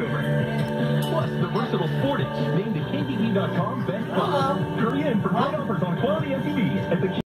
Vancouver. Plus, the versatile Sportage named the KBB.com Best Buy. Hurry in for great offers on quality SUVs at the